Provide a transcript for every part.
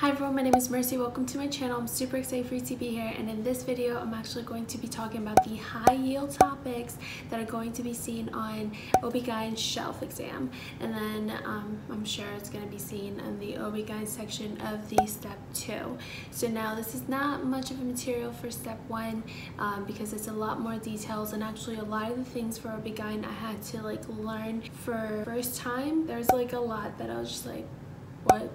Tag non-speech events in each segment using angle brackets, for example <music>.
Hi everyone, my name is Mursi. Welcome to my channel. I'm super excited for you to be here and in this video I'm actually going to be talking about the high yield topics that are going to be seen on OB-GYN shelf exam and then um, I'm sure it's going to be seen in the OB-GYN section of the step 2. So now this is not much of a material for step 1 um, because it's a lot more details and actually a lot of the things for OB-GYN I had to like learn for first time. There's like a lot that I was just like what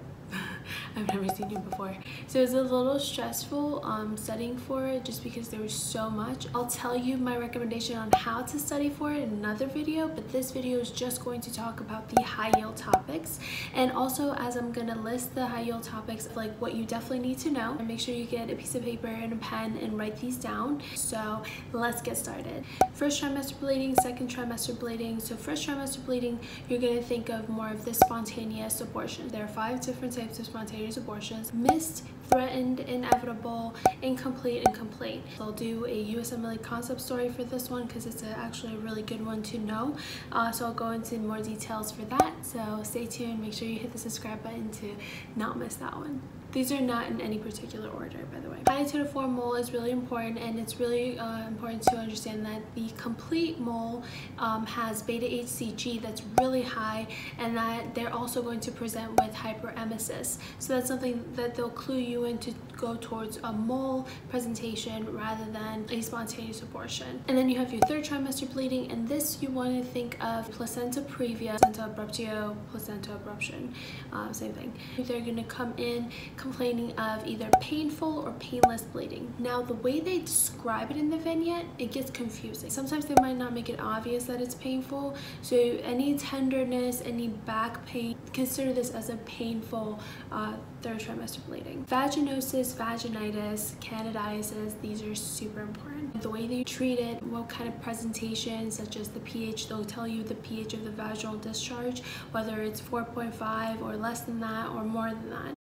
<laughs> I've never seen you before. So it was a little stressful um, studying for it just because there was so much. I'll tell you my recommendation on how to study for it in another video, but this video is just going to talk about the high yield topics. And also as I'm gonna list the high yield topics, like what you definitely need to know, and make sure you get a piece of paper and a pen and write these down. So let's get started. First trimester bleeding, second trimester bleeding. So first trimester bleeding, you're gonna think of more of the spontaneous abortion. There are five different types of spontaneous abortions. Missed, threatened, inevitable, incomplete, and complete. I'll do a USMLE concept story for this one because it's a, actually a really good one to know. Uh, so I'll go into more details for that. So stay tuned. Make sure you hit the subscribe button to not miss that one. These are not in any particular order, by the way. Pi mole is really important, and it's really uh, important to understand that the complete mole um, has beta HCG that's really high, and that they're also going to present with hyperemesis. So that's something that they'll clue you in to go towards a mole presentation rather than a spontaneous abortion. And then you have your third trimester bleeding, and this you want to think of placenta previa, placenta abruptio, placenta abruption, uh, same thing. They're going to come in complaining of either painful or painless bleeding. Now the way they describe it in the vignette, it gets confusing. Sometimes they might not make it obvious that it's painful, so any tenderness, any back pain, consider this as a painful uh, third trimester bleeding. Vaginosis, vaginitis, candidiasis, these are super important. The way they treat it, what kind of presentation, such as the pH, they'll tell you the pH of the vaginal discharge, whether it's 4.5 or less than that or more than that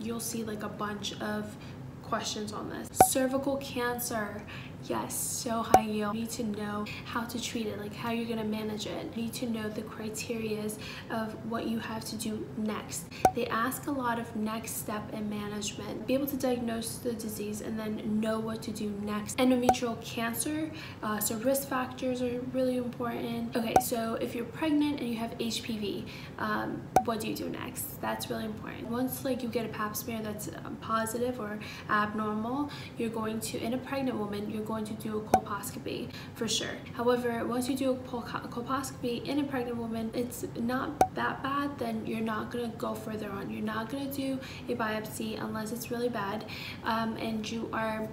you'll see like a bunch of questions on this. Cervical cancer, yes, so high yield. You need to know how to treat it, like how you're gonna manage it. You need to know the criterias of what you have to do next. They ask a lot of next step in management. Be able to diagnose the disease and then know what to do next. Endometrial cancer, uh, so risk factors are really important. Okay, so if you're pregnant and you have HPV, um, what do you do next? That's really important. Once like you get a pap smear that's um, positive or abnormal, you're going to, in a pregnant woman, you're going to do a colposcopy for sure. However, once you do a colposcopy in a pregnant woman, it's not that bad, then you're not gonna go further on. You're not gonna do a biopsy unless it's really bad um, and you are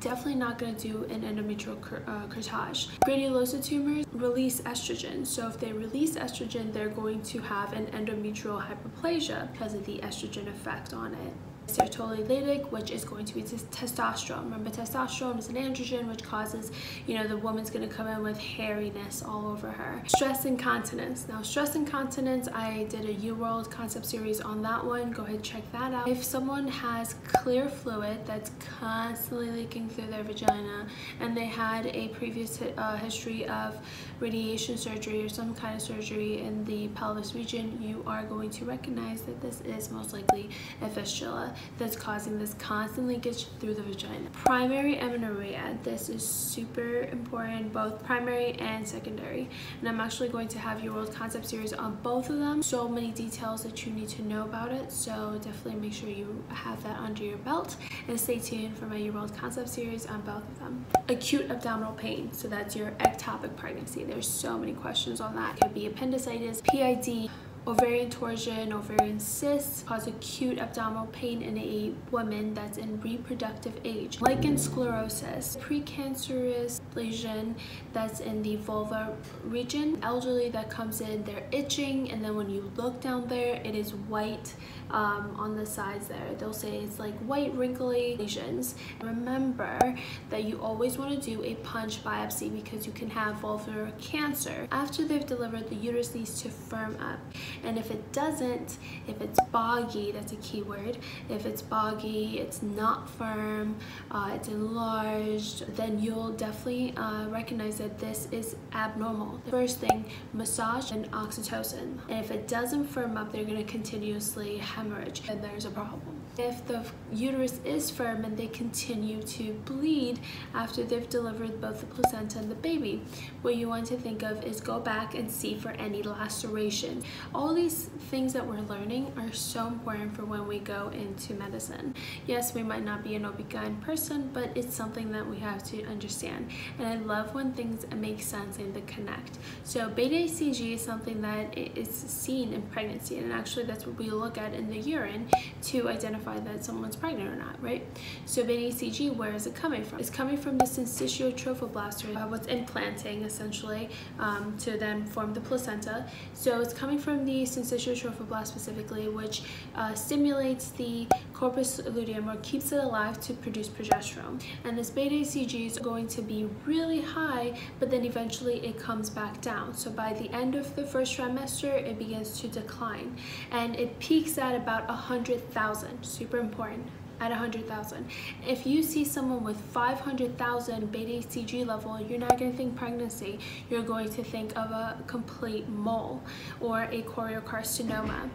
definitely not going to do an endometrial uh, curettage. Granulosa tumors release estrogen. So if they release estrogen, they're going to have an endometrial hyperplasia because of the estrogen effect on it Sertoli-Leydig, which is going to be testosterone. Remember, testosterone is an androgen, which causes, you know, the woman's going to come in with hairiness all over her. Stress incontinence. Now, stress incontinence, I did a UWorld concept series on that one. Go ahead and check that out. If someone has clear fluid that's constantly leaking through their vagina and they had a previous uh, history of radiation surgery or some kind of surgery in the pelvis region, you are going to recognize that this is most likely a fistula that's causing this constant leakage through the vagina. Primary amenorrhea. This is super important, both primary and secondary. And I'm actually going to have UWorld concept series on both of them. So many details that you need to know about it. So definitely make sure you have that under your belt and stay tuned for my UWorld concept series on both of them. Acute abdominal pain. So that's your ectopic pregnancy. There's so many questions on that. It could be appendicitis, PID, ovarian torsion, ovarian cysts cause acute abdominal pain in a woman that's in reproductive age. Lichen sclerosus, precancerous lesion that's in the vulva region. Elderly that comes in, they're itching, and then when you look down there, it is white um, on the sides there. They'll say it's like white wrinkly lesions. Remember that you always want to do a punch biopsy because you can have vulvar cancer. After they've delivered, the uterus needs to firm up And if it doesn't, if it's boggy, that's a key word. If it's boggy, it's not firm, uh, it's enlarged, then you'll definitely uh, recognize that this is abnormal. The first thing, massage and oxytocin. And if it doesn't firm up, they're to continuously hemorrhage, and there's a problem. If the uterus is firm and they continue to bleed after they've delivered both the placenta and the baby, what you want to think of is go back and see for any laceration. All these things that we're learning are so important for when we go into medicine. Yes, we might not be an OB-GYN person, but it's something that we have to understand. And I love when things make sense and they connect. So beta HCG is something that is seen in pregnancy, and actually that's what we look at in the urine to identify that someone's pregnant or not, right? So beta HCG, where is it coming from? It's coming from the syncytiotrophoblast, or what's implanting essentially um, to then form the placenta. So it's coming from the syncytiotrophoblast specifically, which uh, stimulates the corpus luteum or keeps it alive to produce progesterone. And this beta HCG is going to be really high, but then eventually it comes back down. So by the end of the first trimester, it begins to decline. And it peaks at about 100,000, super important at 100,000. If you see someone with 500,000 beta HCG level, you're not going to think pregnancy. You're going to think of a complete mole or a choriocarcinoma.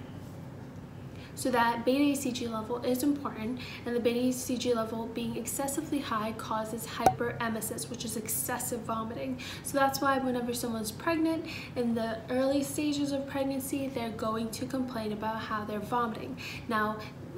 So that beta HCG level is important and the beta HCG level being excessively high causes hyperemesis, which is excessive vomiting. So that's why whenever someone's pregnant, in the early stages of pregnancy, they're going to complain about how they're vomiting. Now,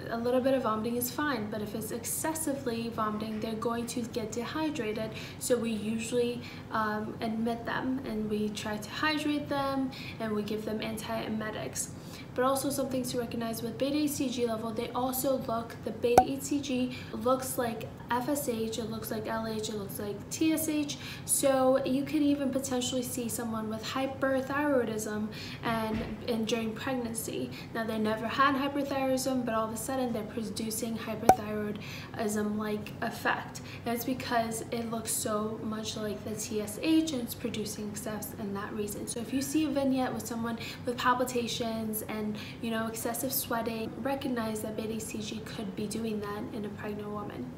a little bit of vomiting is fine, but if it's excessively vomiting, they're going to get dehydrated. So we usually um, admit them and we try to hydrate them and we give them antiemetics. But also something to recognize with beta HCG level, they also look, the beta HCG looks like FSH, it looks like LH, it looks like TSH. So you could even potentially see someone with hyperthyroidism and, and during pregnancy. Now they never had hyperthyroidism, but all of a sudden they're producing hyperthyroidism-like effect. It's because it looks so much like the TSH and it's producing excess in that reason. So if you see a vignette with someone with palpitations and you know excessive sweating, recognize that beta HCG could be doing that in a pregnant woman.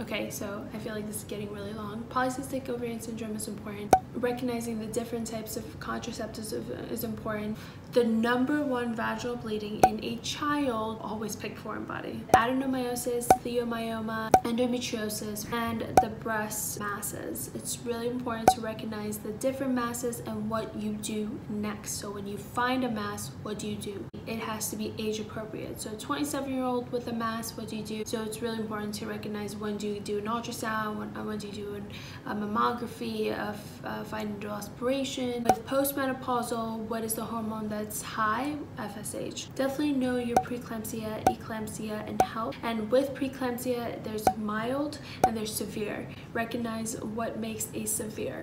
Okay, so I feel like this is getting really long. Polycystic ovarian syndrome is important. Recognizing the different types of contraceptives uh, is important. The number one vaginal bleeding in a child, always pick foreign body. Adenomyosis, leiomyoma, endometriosis, and the breast masses. It's really important to recognize the different masses and what you do next. So when you find a mass, what do you do? It has to be age appropriate. So 27 year old with a mass, what do you do? So it's really important to recognize when do you do an ultrasound, when, when do you do an, a mammography, of uh, fine needle aspiration. With postmenopausal, what is the hormone that's high, FSH. Definitely know your preeclampsia, eclampsia, and HELLP. And with preeclampsia, there's mild and there's severe. Recognize what makes a severe.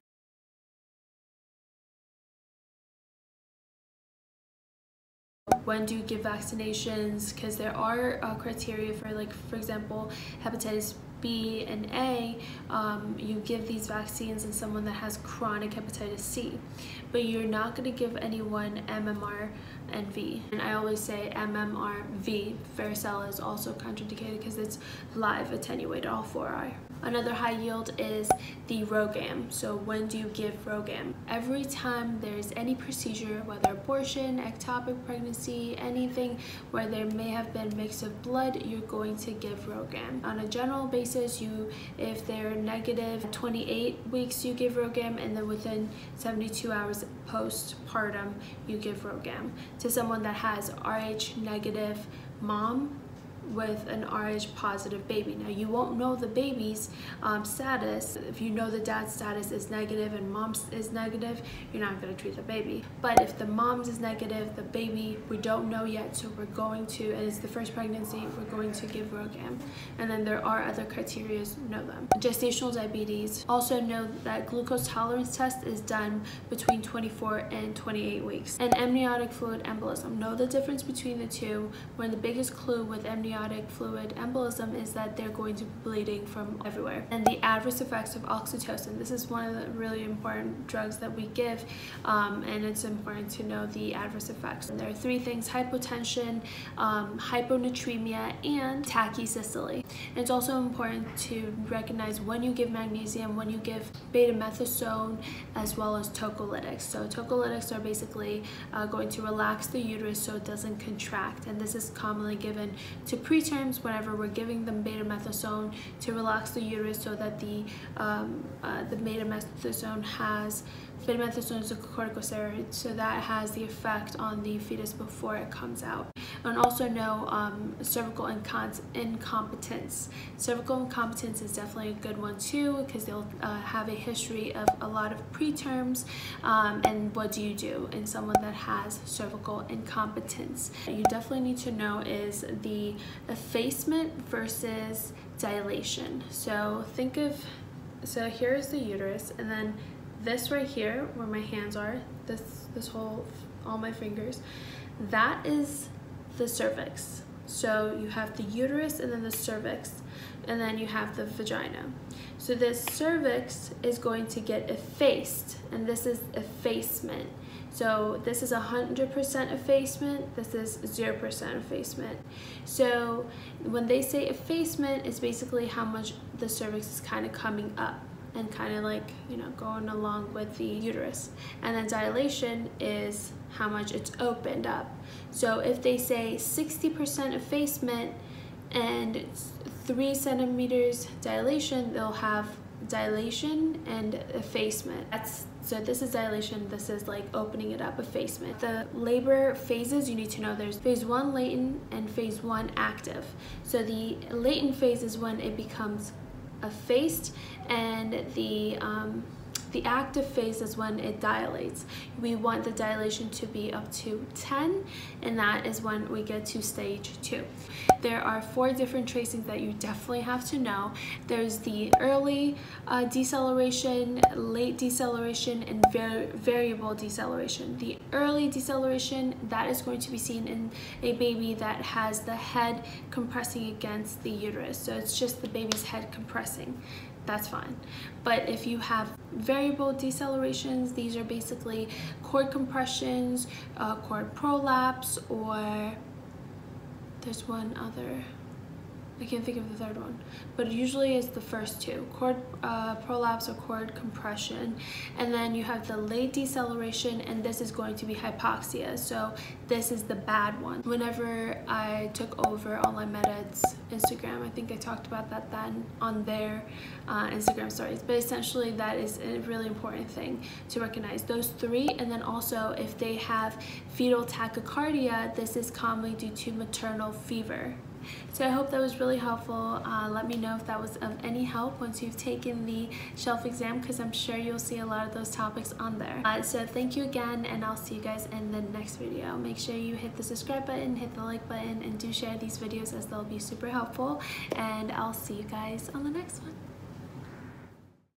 when do you give vaccinations because there are uh, criteria for like for example hepatitis B and A, um, you give these vaccines in someone that has chronic hepatitis C, but you're not going to give anyone MMR and V. And I always say MMR V, varicella is also contraindicated because it's live attenuated, all four are. Another high yield is the RhoGAM. So when do you give RhoGAM? Every time there's any procedure, whether abortion, ectopic pregnancy, anything where there may have been mix of blood, you're going to give RhoGAM. On a general basis, you if they're negative 28 weeks, you give RhoGAM, and then within 72 hours postpartum, you give RhoGAM. To someone that has Rh negative mom, with an Rh positive baby. Now you won't know the baby's um, status. If you know the dad's status is negative and mom's is negative, you're not going to treat the baby. But if the mom's is negative, the baby we don't know yet, so we're going to, and it's the first pregnancy, we're going to give RhoGAM. And then there are other criteria, know them. Gestational diabetes. Also know that glucose tolerance test is done between 24 and 28 weeks. And amniotic fluid embolism. Know the difference between the two. One of the biggest clue with amniotic amniotic fluid embolism is that they're going to be bleeding from everywhere. And the adverse effects of oxytocin, this is one of the really important drugs that we give um, and it's important to know the adverse effects. And there are three things, hypotension, um, hyponatremia, and tachysystole. And it's also important to recognize when you give magnesium, when you give betamethasone, as well as tocolytics. So tocolytics are basically uh, going to relax the uterus so it doesn't contract. And this is commonly given to preterms whenever we're giving them betamethasone to relax the uterus so that the, um, uh, the betamethasone has betamethasone is a corticosteroid, so that has the effect on the fetus before it comes out. And also know um, cervical incompetence. Cervical incompetence is definitely a good one too because they'll uh, have a history of a lot of preterms. Um, and what do you do in someone that has cervical incompetence? You definitely need to know is the effacement versus dilation. So think of, so here's the uterus and then this right here where my hands are, this, this whole, all my fingers, that is the cervix. So you have the uterus and then the cervix, and then you have the vagina. So this cervix is going to get effaced, and this is effacement. So this is 100% effacement, this is 0% effacement. So when they say effacement, it's basically how much the cervix is kind of coming up and kind of like, you know, going along with the uterus. And then dilation is how much it's opened up. So if they say 60% effacement and three centimeters dilation, they'll have dilation and effacement. That's so this is dilation, this is like opening it up, effacement. The labor phases, you need to know there's phase one latent and phase one active. So the latent phase is when it becomes effaced and the um, the active phase is when it dilates. We want the dilation to be up to 10 and that is when we get to stage 2. There are four different tracings that you definitely have to know. There's the early uh, deceleration, late deceleration, and var variable deceleration. The early deceleration, that is going to be seen in a baby that has the head compressing against the uterus. So it's just the baby's head compressing that's fine. But if you have variable decelerations, these are basically cord compressions, uh, cord prolapse, or there's one other I can't think of the third one, but usually it's the first two, cord uh, prolapse or cord compression. And then you have the late deceleration and this is going to be hypoxia. So this is the bad one. Whenever I took over OnlineMedEd's Instagram, I think I talked about that then on their uh, Instagram stories. But essentially that is a really important thing to recognize. Those three and then also if they have fetal tachycardia, this is commonly due to maternal fever. So I hope that was really helpful. Uh, let me know if that was of any help once you've taken the shelf exam because I'm sure you'll see a lot of those topics on there. Uh, so thank you again and I'll see you guys in the next video. Make sure you hit the subscribe button, hit the like button, and do share these videos as they'll be super helpful. And I'll see you guys on the next one.